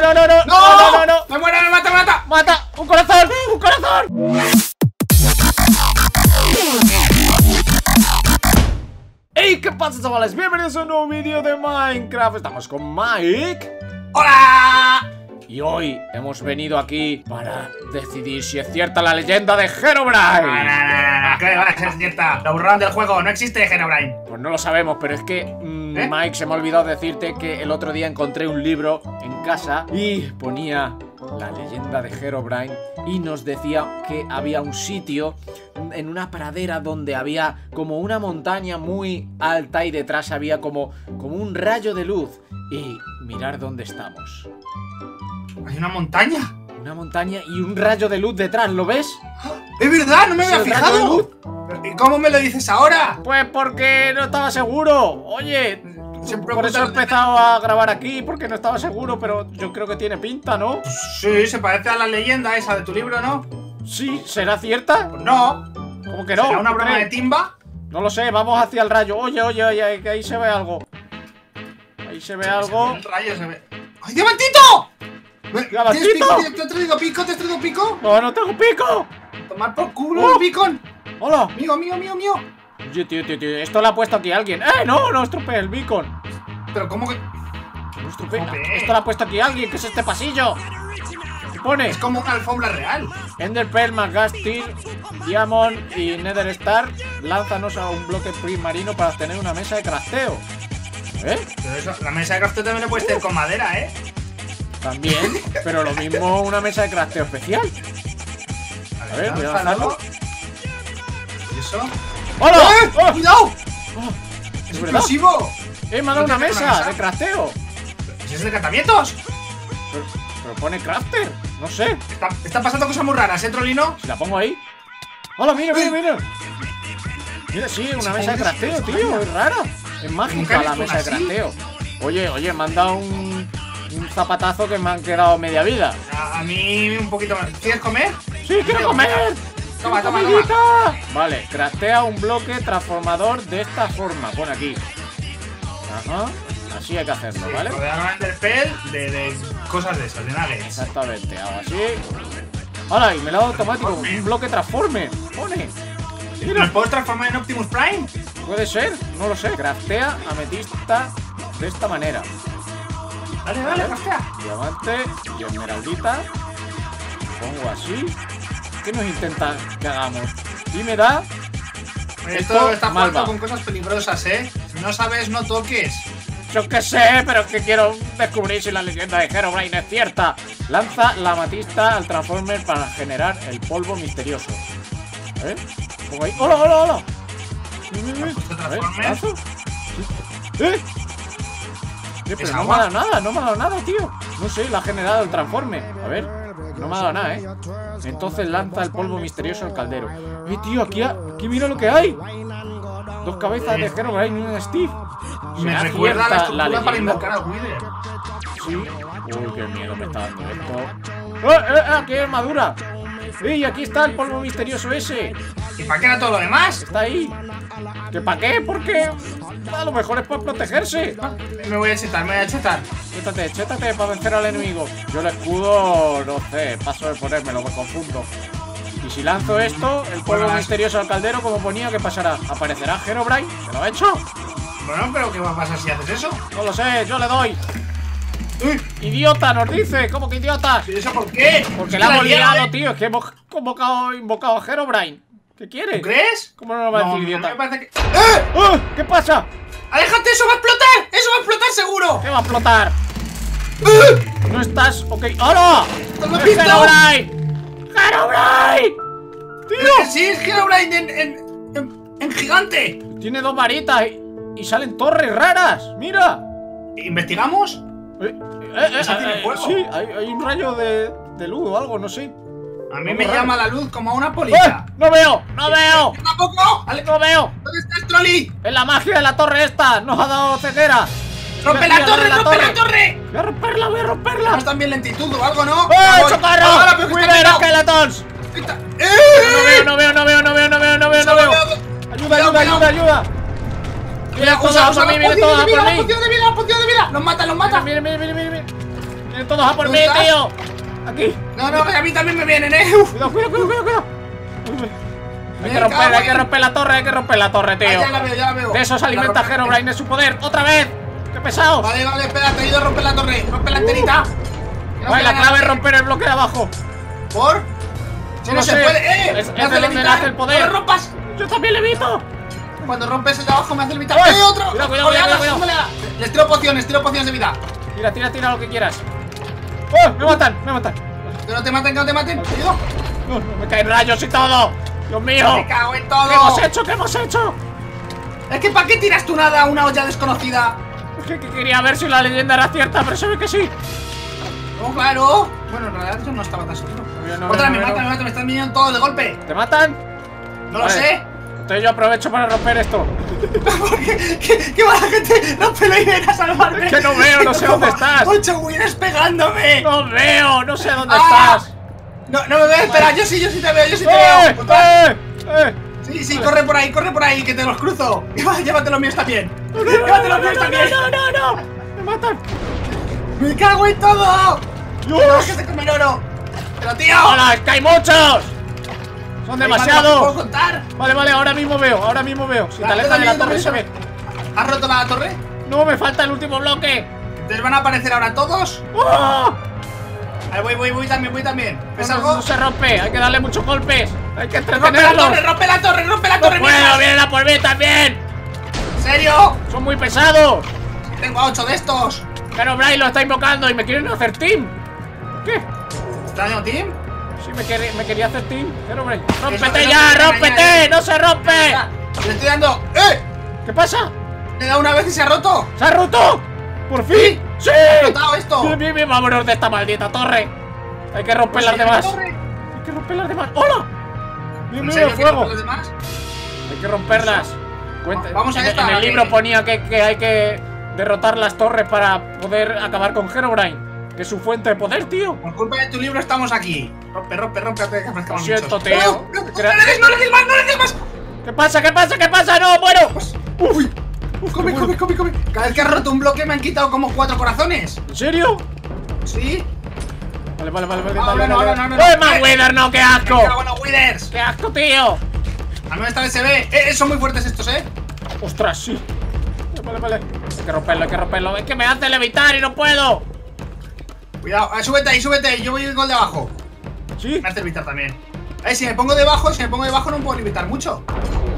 no, no, no, no, ¡No! no, no, no. ¡Me muero, me mata, me mata! ¡Mata! ¡Un corazón! ¡Un corazón! ¡Hey! ¿Qué pasa, chavales? Bienvenidos a un nuevo vídeo de Minecraft. Estamos con Mike. ¡Hola! Y hoy hemos venido aquí para decidir si es cierta la leyenda de Herobrine. no, no, no, ¿Qué va a ser cierta? Lo burlaron del juego, no existe Herobrine. Pues no lo sabemos, pero es que mm, ¿Eh? Mike se me ha olvidado decirte que el otro día encontré un libro en casa y ponía la leyenda de Herobrine y nos decía que había un sitio en una pradera donde había como una montaña muy alta y detrás había como, como un rayo de luz. Y mirar dónde estamos. Hay una montaña. Una montaña y un rayo de luz detrás, ¿lo ves? ¡Es verdad! ¡No me ¿Es había fijado! ¿Y cómo me lo dices ahora? Pues porque no estaba seguro. Oye, Siempre por eso he empezado a grabar aquí, porque no estaba seguro, pero yo creo que tiene pinta, ¿no? Sí, se parece a la leyenda esa de tu libro, ¿no? Sí, ¿será cierta? Pues no. ¿Cómo que no? ¿Será una ¿Tú broma de timba? No lo sé, vamos hacia el rayo. Oye, oye, oye, que ahí se ve algo. Ahí se ve algo. El rayo se ve. ¡Ay, diamantito! ¿Tienes pico? ¿Te has traído pico? ¿Te has traído pico? ¡No, no tengo pico! Tomar por culo Oh. el beacon. ¡Hola! Mío, mío, mío, mío. Oye, tío, tío, tío, esto lo ha puesto aquí alguien. ¡Eh, no! No estropee el beacon. Pero ¿cómo que...? No estropee. Joder. Esto lo ha puesto aquí alguien, que es este pasillo. ¿Qué pone? Es como una alfombra real. Ender Pearl, Magastir, Diamond y Nether Star lánzanos a un bloque primarino para obtener una mesa de crafteo. ¿Eh? Pero eso, la mesa de crafteo también le puedes tener con madera, ¿eh? También, pero lo mismo una mesa de crafteo especial. A ver, voy a lanzarlo. ¿Y eso? ¡Hola! ¡Eh! ¡Oh! ¡Cuidado! ¡Oh! ¡Es explosivo! ¡Eh, me ha dado una ¿No tiene una mesa de crafteo! ¿Es de catamientos? Pero, pero pone crafter, no sé. Está, están pasando cosas muy raras, ¿eh, Trolino? Si la pongo ahí. ¡Hola, mira, mira, mira! Mira, sí, una mesa de crafteo, tío, es rara. Es mágica la mesa de crafteo. Oye, oye, me han dado un, un zapatazo que me han quedado media vida. A, a mí un poquito más. ¿Quieres comer? ¡Sí, quiero comer! Toma, toma, ¡Comidita! Vale, craftea un bloque transformador de esta forma. Pon aquí. Ajá. Así hay que hacerlo, ¿vale? Rodear de, de cosas de esas, de nuggets. Exactamente, hago así. Ahora, y me lo automático. Un bloque transforme. Pone. Mira, ¿Nos podemos transformar en Optimus Prime? puede ser, no lo sé. Craftea ametista de esta manera. Dale, dale. Diamante y esmeraldita. Pongo así. ¿Qué nos intenta que hagamos? Y me da. Esto, Esto está jugando con cosas peligrosas, ¿eh? Si no sabes, no toques. Yo qué sé, pero es que quiero descubrir si la leyenda de Herobrine es cierta. Lanza la amatista al Transformer para generar el polvo misterioso. Ver, pongo ahí. ¡Hola, hola, hola! Sí. ¡Eh! Eh, pero ¿Es no me ha dado nada, no me ha dado nada, tío. No sé, la ha generado el transforme. A ver, no me ha dado nada, ¿eh? Entonces lanza el polvo misterioso al caldero. ¡Eh, tío! Aquí, ha- aquí mira lo que hay. Dos cabezas de Herobrine y un Steve. Me ¿Será recuerda a la estructura para leyenda? invocar a Wither. Sí. Uy, qué miedo me está dando esto. ¡Eh, eh, eh! ¡Aquí hay armadura! ¡Ey, aquí está el polvo misterioso ese! ¿Y para qué era todo lo demás? Está ahí. ¿Que para qué? Porque a lo mejor es para protegerse. Me voy a chetar, me voy a chetar. Chétate, chétate para vencer al enemigo. Yo el escudo, no sé, paso de ponérmelo, me confundo. Y si lanzo esto, el polvo Bueno, misterioso al caldero, como ponía, ¿qué pasará? ¿Aparecerá Herobrine? ¿Se lo ha hecho? Bueno, pero ¿qué va a pasar si haces eso? No lo sé, yo le doy. Uy, ¡Idiota! Nos dice, ¿cómo que idiota? ¿y eso por qué? Porque la hemos liado, ¿eh? tío. Es que hemos convocado, invocado a Herobrine. ¿Qué quiere? ¿Tú crees? ¿Cómo no nos va a No, decir no idiota? me parece que... ¡Eh! ¡Ah! ¿Qué pasa? ¡Aléjate! ¡Eso va a explotar! ¡Eso va a explotar seguro! ¿Qué va a explotar? ¡Eh! No estás. Ok. ¡Hola! ¡Lo he ¡Es! Herobrine! ¡Herobrine! ¡Es que sí, es Herobrine en, en, en, en gigante! Tiene dos varitas y, y salen torres raras. ¡Mira! ¿Investigamos? Eh, eh, eh, Esa tiene eh, fuego. sí, hay, hay un rayo de, de luz o algo, no sé. A mí me raro. llama la luz como a una ¡Eh! polilla. ¡No veo! ¡No veo! ¡Yo tampoco! Ale- ¡No veo! ¿Dónde estás, Trolli? ¡Es la magia de la torre esta! ¡Nos ha dado ceguera! ¡Rompe la torre, rompe la torre! ¡Voy a romperla, voy a romperla! Vamos también lentitud o algo, ¿no? ¡Eh, Ya voy. chocarro! Está ¡Cuidado! Está- No ¡Eh! veo, no veo, no veo, no veo, no veo, no veo, no veo. Ayuda, ayuda, ayuda, ayuda. Mira, Usa, usa todas de vida, por la mí. de vida, de vida. Los mata, los mata. Mira, mira, mira, mira, mira. Vienen todos a por mí, tío. Aquí. No, no, a mí también me vienen, eh. Cuidado, cuidado, cuidado, cuidado. Hay que Me romper, cago hay que romper la torre, hay que romper la torre, tío. ya la veo, ya la veo. De eso se La alimenta rompe- Herobrine, es su poder. ¡Otra vez! ¡Qué pesado! Vale, vale, espera, te he ido a romper la torre. Rompe la enterita. Vale, la clave es romper el bloque de abajo. ¿Por? Si No se sé. puede, ¡eh! Es- de donde nace el poder. ¡No rompas! ¡Yo también le evito! Cuando rompes el de abajo me hace levitar. ¡Uy! ¡Eh, otro! Cuidado, cuidado, Oleadas, cuidado, ¿cómo le da? Les tiro pociones, tiro pociones de vida. Tira, tira, tira lo que quieras. ¡Oh! ¡Me matan! ¡Me matan! Que no te maten, que no te maten. Te ayudo. No, no, me caen rayos y todo. ¡Dios mío! Me cago en ¿Qué todo. hemos hecho? ¿Qué hemos hecho? Es que ¿para qué tiras tú nada a una olla desconocida? Es que, que quería ver si la leyenda era cierta, pero se ve que sí. No, claro. Bueno, en realidad yo no estaba tan seguro. No, Otra, me no, mata, no. me mata, me están viniendo todos de golpe. ¿Te matan? No lo sé. Entonces yo aprovecho para romper esto. ¿Qué, qué, qué mala gente no y ven a salvarme? Es que no veo, no sé dónde estás. Ocho winners pegándome. ¡No veo! ¡No sé dónde Ah. estás! No, no me ves, espera, yo sí, yo sí te veo, yo sí te veo. ¡Eh! Otra. ¡Eh! ¡Eh! Sí, sí, corre por ahí, corre por ahí, que te los cruzo. Llévate los míos también. ¡No, no, Llévate los míos también. no, no, no! ¡Me matan! ¡Me cago en todo! ¡Dios! ¡No, que te comen oro! ¡Pero tío! ¡Hola! ¡Es que hay muchos! ¡Son Ay, madre, ¿no puedo demasiados! contar? Vale, vale, ahora mismo veo, ahora mismo veo. Si te alejas de la torre se ve. ¿Has roto la torre? No, me falta el último bloque. ¿Les van a aparecer ahora todos? ¡Oh! Ahí voy, voy, voy también, voy también. ¿Ves No, algo? no se rompe, hay que darle muchos golpes. Hay que ¡Rompe la torre, rompe la torre, rompe la ¡No torre! mientras. ¡Vienen a por mí también! ¿En serio? ¡Son muy pesados! Tengo a ocho de estos. Pero Brian lo está invocando y me quieren hacer team. ¿Qué? ¿Está haciendo team? Sí, me, quería- me quería hacer team. Pero Eso- ¡rómpete eso ya! te ¡Rómpete! ¡No se rompe! Le estoy dando. ¡Eh! ¿Qué pasa? Le he dado una vez y se ha roto. ¡Se ha roto! ¡Por fin! ¡Sí! ¡Ha explotado esto! Bien, bien, bien, vámonos de esta maldita torre. Hay que romper las ¿Sí, la demás. Hay que romper las demás. ¡Hola! Bien, ¿En bien, el que fuego. rompe los demás? Hay que romperlas. Cuenta- Vamos a en, esta, en el que- libro ponía que, que hay que derrotar las torres para poder acabar con Herobrine. Que es su fuente de poder, tío. Por culpa de tu libro estamos aquí. Rompe, rompe, rompe, antes de que Lo siento, tío. ¡No, no, no le des, no le des más, no le des más! ¿Qué pasa? ¿Qué pasa? ¿Qué pasa? ¡No, bueno! ¡Uy! ¡Come, come, come, come! Cada vez que has roto un bloque me han quitado como cuatro corazones. ¿En serio? ¿Sí? Vale, vale, vale, vale. No, dale, no, no, no, no, no. ¡Eh, más Wither, no! ¡Qué ¡Me asco! los Withers! ¡Qué asco, tío! Al menos esta vez se ve. Eh, son muy fuertes estos, ¿eh? ¡Ostras, sí! Vale, vale. Hay que romperlo, hay que romperlo. Es que me hace levitar y no puedo. Cuidado, ah, súbete ahí, súbete ahí. Yo voy con el de abajo. ¿Sí? Me hace evitar también. Eh, si me pongo debajo, si me pongo debajo no puedo evitar mucho.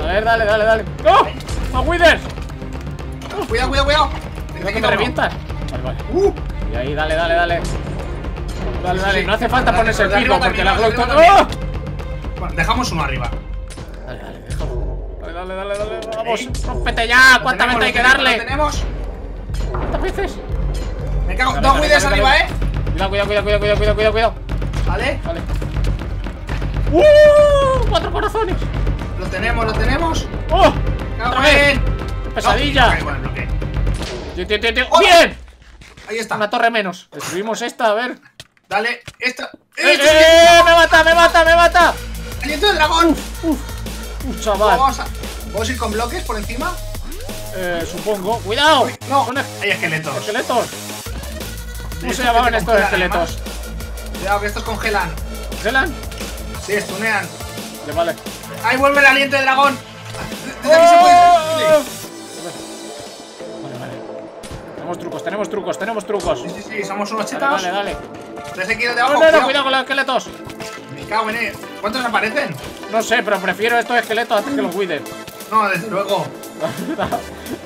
A ver, dale, dale, dale. ¡No! ¡Más Withers! Cuidado, cuidado, cuidado. Creo que me revientas. Vale, vale. Uh, Y ahí, dale, dale, dale. Dale, dale, sí. no hace falta ponerse el arriba porque la Glock. ¡Oh! bueno, dejamos uno arriba. Dale, dale, déjalo. Dale, dale, dale, dale. Vamos, Ey. rómpete ya. ¿Cuántas veces hay que darle? lo tenemos. ¿Cuántas veces? Me cago. Dale, Dos Withers arriba. ¿eh? Cuidado, cuidado, cuidado, cuidado, cuidado, cuidado, cuidado. Vale. Vale. ¡Uh! ¡Cuatro corazones! Lo tenemos, lo tenemos. ¡Oh! ¡Otra pesadilla! No, bueno, bloque. Tío, tío, tío, tío. ¡Hola! ¡Bien! Ahí está. Una torre menos. Destruimos esta, a ver. Dale, esta. ¡Eh, ¡Eh! eh! ¡Me mata, me mata, me mata! ¡Aliento del dragón! ¡Uf, chaval! Vamos a. ¿Puedo ir con bloques por encima? Eh, supongo. ¡Cuidado! Uy, no, Son hay esqueletos. esqueletos. ¿Cómo se llamaban estos congelan, esqueletos? Cuidado, que estos congelan. ¿Gelan? Sí, estunean. Vale, vale. Ahí vuelve el aliento del dragón. Desde aquí se puede. ¡Oh! Vale, vale. Tenemos trucos, tenemos trucos, tenemos trucos. Sí, sí, sí, somos unos chetados. dale, dale. Desde aquí de abajo. no, no, cuidado con los esqueletos. Me cago en él. ¿Cuántos aparecen? No sé, pero prefiero estos esqueletos antes que los Wither. No, desde luego. La verdad,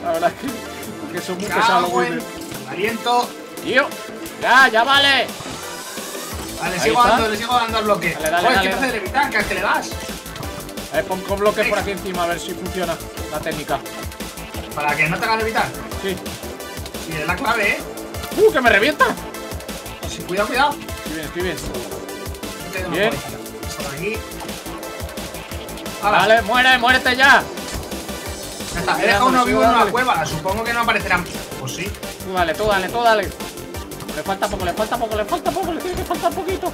la verdad es que, que son muy pesados los. Wither. Aliento. Tío, ya, ya vale. Vale, Ahí sigo está. dando, le sigo dando al bloque. Dale, dale, dale, ¿qué te hace levitar? ¿Qué que le das? A ver, pon con bloques por aquí encima a ver si funciona la técnica. Para que no te haga levitar. Sí. Sí, es la clave, eh. ¡Uh, que me revienta! Cuidado, cuidado. Estoy bien, estoy bien. Bien. por aquí. Vale, muere, muérete ya. He dejado uno vivo en una cueva. Supongo que no aparecerán. Pues sí. Tú dale, tú dale, tú dale. Le falta poco, le falta poco, le falta poco, le tiene que faltar poquito.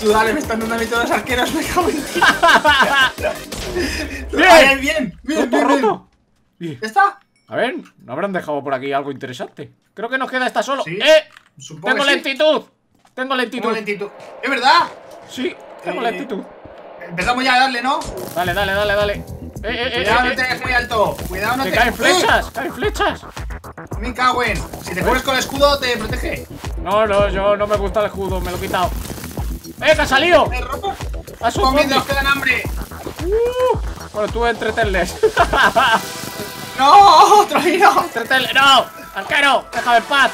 Tú dale, me están dando a mí todos los arqueros. Me cago en ti. Bien. Bien, bien, bien, bien. roto. Bien. ¿Ya está? A ver, ¿no habrán dejado por aquí algo interesante? Creo que nos queda esta solo. Sí. ¡Eh! Supongo Tengo que sí. lentitud. Tengo Tengo lentitud. lentitud. ¿Es verdad? Sí, tengo Eh, lentitud. Empezamos ya a darle, ¿no? Dale, dale, dale, dale. Eh, eh, Cuidado, eh, no te hagas muy alto. Cuidado, no te. caen flechas, caen flechas. Me cago en. Si te cubres con el escudo, te protege. No, no, yo no me gusta el escudo, me lo he quitado. ¡Eh, que ha salido! ¿Me ropa? ¡Ha subido! Comiendo, que dan hambre. Uh, bueno, tú entretenles. ¡No! ¡Otro hilo! Entretenles. ¡No! ¡Arquero! ¡Déjame en paz!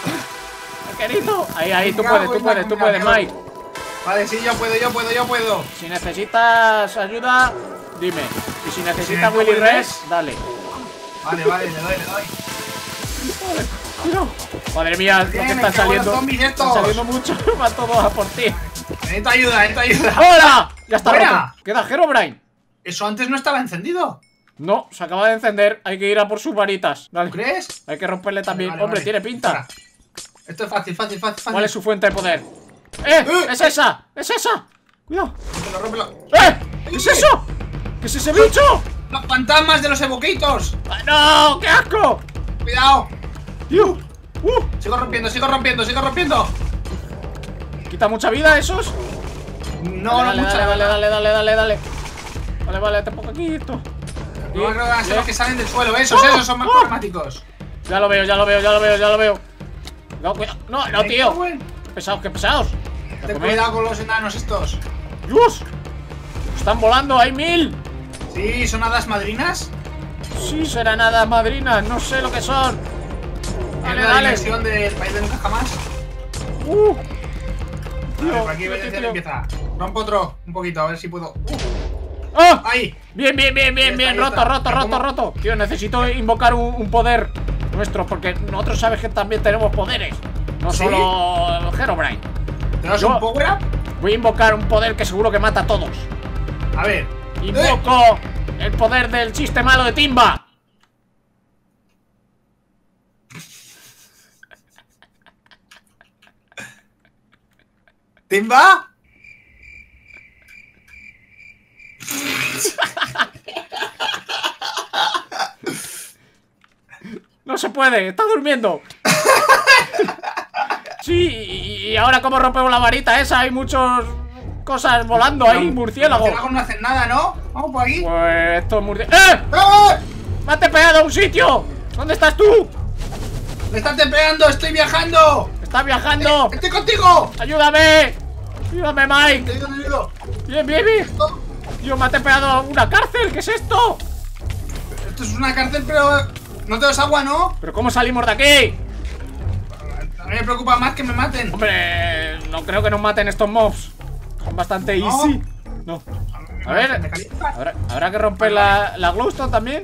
¡Arquerito! Ahí, ahí, tú puedes, tú puedes, tú puedes. Mike. Vale, sí, yo puedo, yo puedo, yo puedo. Si necesitas ayuda, dime. Y si necesito Willy Res, dale. Vale, vale, le doy, le doy. Madre mía, lo que están saliendo. Están saliendo mucho. Van todos a por ti. Necesito ayuda, necesito ayuda. ¡Hola! Ya está roto. Queda Herobrine. Eso antes no estaba encendido. No, se acaba de encender. Hay que ir a por sus varitas. Dale. ¿Tú crees? Hay que romperle también. Vale, Hombre, vale. tiene pinta. Esto es fácil, fácil, fácil, fácil. ¿Cuál es su fuente de poder? ¡Eh! Eh, ¡Es esa! ¡Es esa! ¡Cuidado! Rómpelo, rómpelo. ¡Eh! ¿Qué es eso? ¿Qué es ese bicho? ¡Los fantasmas de los evoquitos! ¡Ah, ¡No! ¡Qué asco! ¡Cuidado! ¡Tío! ¡Uh! Sigo rompiendo, sigo rompiendo, sigo rompiendo. ¿Quita mucha vida esos? No, dale, no dale, dale, dale, dale, dale, dale. Vale, vale, te pongo aquí esto. No ser Eh, los que salen del suelo. Esos, ¡Oh! esos son más ¡Oh! problemáticos. Ya lo veo, ya lo veo, ya lo veo, ya lo veo. No, cuidado. No, no, tío. en- Pesados, qué pesados. Ten cuidado con los enanos estos. ¡Dios! Están volando, hay mil. Sí, son hadas madrinas. Sí, serán hadas madrinas, no sé lo que son. Es Dale, la dale. dimensión del país de nunca jamás. Uh. Tío, por aquí tío, tío. empieza. Rompo otro, un poquito, a ver si puedo. Uh, ¡Ah! ¡Ahí! Bien, bien, bien, bien, bien. Roto, roto, roto, ¿Cómo? roto. Tío, necesito invocar un, un poder nuestro, porque nosotros sabes que también tenemos poderes. No ¿Sí? solo Herobrine. ¿Te das Yo- un power up? Voy a invocar un poder que seguro que mata a todos. A ver. Invoco el poder del chiste malo de Timba. ¿Timba? No se puede, está durmiendo. Sí, y, ahora como rompemos la varita esa, hay muchas cosas volando ahí, murciélago. Los murciélagos no hacen nada, ¿no? Vamos por aquí. Pues esto es murciélago. ¡Eh! ¡Eh! ¡Me has pegado a un sitio! ¿Dónde estás tú? ¡Me están tempeando! ¡Estoy viajando! ¡Estás viajando! ¡Estoy contigo! ¡Ayúdame! ¡Ayúdame, Mike! Te digo, te digo. ¡Bien, bien, bien! Tío, me ha a una cárcel, ¿qué es esto? Esto es una cárcel, pero no te das agua, ¿no? ¿Pero cómo salimos de aquí? A mí me preocupa más que me maten. Hombre, no creo que nos maten estos mobs. Son bastante No. easy. No. A ver. ¿Habrá, habrá que romper la, la glowstone también?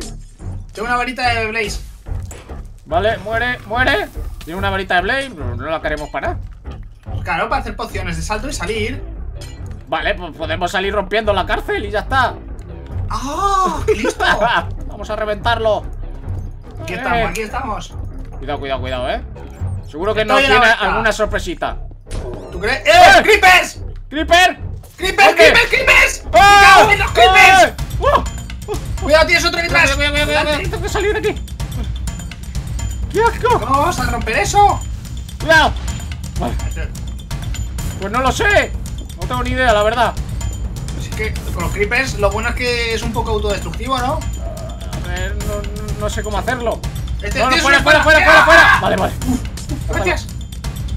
Tengo una varita de Blaze. Vale, muere, muere. Tiene una varita de Blade, pero no la queremos parar. Claro, para hacer pociones de salto y salir. Vale, pues podemos salir rompiendo la cárcel y ya está. ¡Ah! ¡Listo! Vamos a reventarlo. Aquí Eh. estamos, aquí estamos. Cuidado, cuidado, cuidado, eh. Seguro que Estoy la tiene alguna sorpresita. ¿Tú crees? ¡Eh! ¡Creepers! ¡Creeper! ¡Creepers, ¿Dónde? creepers, creepers! ¡Me ¡Ah! cago en los creepers! ¡Eh! ¡Uh! ¡Cuidado, tienes otro Cuidado, detrás! cuidado, cuidado, cuidado, Delante. Tengo que salir de aquí. ¡Qué asco! ¿Cómo vamos a romper eso? ¡Cuidado! Vale, pues no lo sé. No tengo ni idea, la verdad. Así que con los creepers lo bueno es que es un poco autodestructivo, ¿no? A ver, no, no- no sé cómo hacerlo. Este No, no, fuera, fuera, fuera, espada. fuera, fuera. ¡Ah! Vale, vale. Gracias.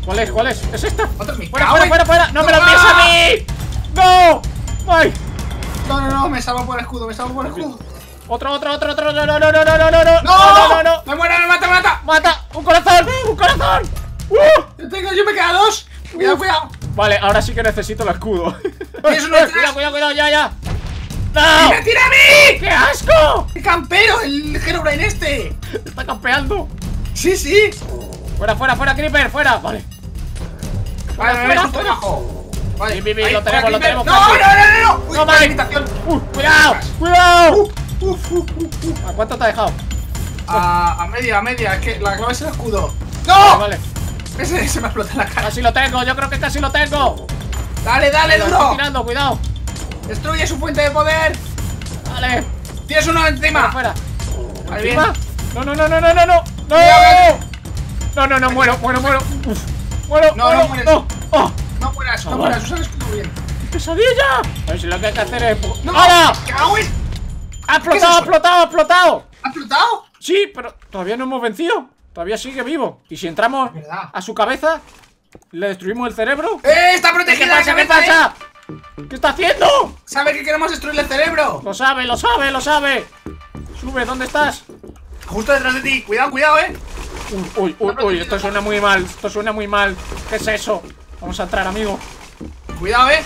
¿Cuál es? ¿Cuál es? ¿Es esta? ¡Fuera, fuera, fuera, fuera! ¡No me lo envíes a mí! ¡No! ¡Ay! No, no, no, me salvo por el escudo, me salvo por el escudo. Otro, otro, otro, otro. No, no, no, no, no, no, no, no, ¡No! no, no. ¡Me muere, me mata, me mata! ¡Mata! ¡Un corazón! ¡Un corazón! ¡Uh! Yo tengo, yo me quedo dos. Cuidado, cuidado. Vale, ahora sí que necesito el escudo. Cuidado, cuidado, cuidado, ya, ya. ¡Y ¡No! me tira a mí! ¡Qué asco! ¡El campero! ¡El Herobrine este! Está campeando. Sí, sí. Fuera, fuera, fuera, Creeper, fuera. Vale. Vale, ves justo debajo. Vale, Bien, lo tenemos, lo tenemos No, no, no, no, no. No, limitación. Uh, cuidado, cuidado. Uf, uf. ¿A cuánto te ha dejado? A, a media, a media. Es que la clave es el escudo. Vale, ¡No! vale. Ese se me explota la cara. Casi lo tengo, yo creo que casi lo tengo. Dale, dale, estoy duro. tirando, cuidado. Destruye su fuente de poder. Vale. Tienes uno encima. Fuera. Vale. ¿Encima? No, no, no, no, no, no, no. No. No, no, no, muero, muero, muero. Uf. Muero, No, muero, no mueres. no. ¡Oh! No mueras, no Ah, mueras, usa el escudo bien. ¡Qué pesadilla! A ver si lo que hay que hacer es... ¡No! ¡Hala! ¡Cago en- ¡Ha ¿Qué explotado, ha explotado, ha explotado! ¿Ha explotado? Sí, pero todavía no hemos vencido. Todavía sigue vivo. Y si entramos a su cabeza, le destruimos el cerebro. ¡Eh! ¡Está ¿Qué protegida la pasa? ¿Qué cabeza, eh! pasa? ¿Qué está haciendo? ¿Sabe que queremos destruirle el cerebro? Lo sabe, lo sabe, lo sabe. Sube, ¿dónde estás? Justo detrás de ti. Cuidado, cuidado, eh. Uy, uy, uy, uy, esto suena muy mal. Esto suena muy mal. ¿Qué es eso? Vamos a entrar, amigo. Cuidado, eh.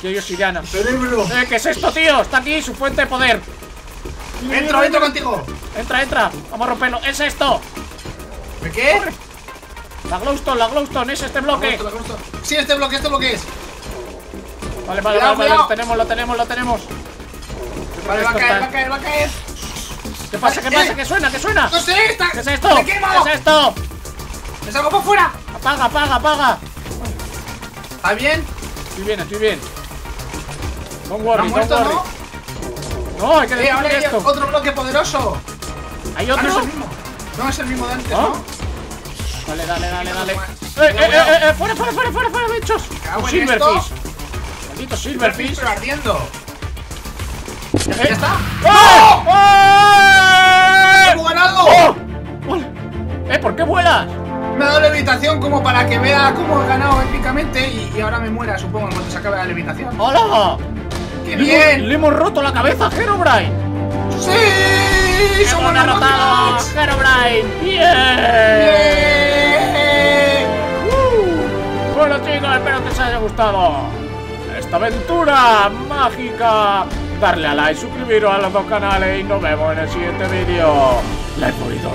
Que ellos Siriana. Cerebro. Eh, ¿Qué es esto, tío? Está aquí su fuente de poder. Entro, entro contigo. Entra, entra. Vamos a romperlo. Es esto. ¿De qué? La glowstone, la glowstone. Es este bloque. Agosto, agosto. Sí, este bloque, este bloque es. Vale, vale, Cuidado, vale, vale. Lo tenemos, lo tenemos, lo tenemos. Vale, va a caer, va a caer, va a caer. ¿Qué pasa? ¿Qué pasa? ¿Qué suena? ¿Qué suena? No sé, está. ¿Qué es esto? ¡Me quemo! ¿Qué es esto? ¡Me salgo por fuera! Apaga, apaga, apaga. ¿Está bien? Estoy bien, estoy bien. Don't ¿No ha worry, don't worry. no? No, hay que Eh, ahora hay esto. otro bloque poderoso. ¿Hay Ah, no es otro? el mismo. No es el mismo de antes, ¿No? ¿no? Dale, dale, dale, dale. Eh, eh, eh, eh, fuera, fuera, fuera, fuera, fuera, bichos. Silverfish. Maldito Silverfish. Pero ardiendo. Eh, ¿Ya está? ¡Oh! ¡Oh! ¡Oh! Eh, ¿por qué vuelas? Me ha dado levitación como para que vea cómo he ganado épicamente y, y ahora me muera, supongo, cuando se acabe la levitación. ¡Hola! ¡Qué Le hemos- bien! Le hemos roto la cabeza a Herobrine. ¡Sí! ¡Hemos ¡Somos los derrotado a Rockets! Herobrine! ¡Bien! ¡Bien! Uh, Bueno chicos, espero que os haya gustado esta aventura mágica. Darle a like, suscribiros a los dos canales y nos vemos en el siguiente vídeo. La he podido.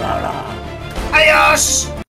¡Adiós!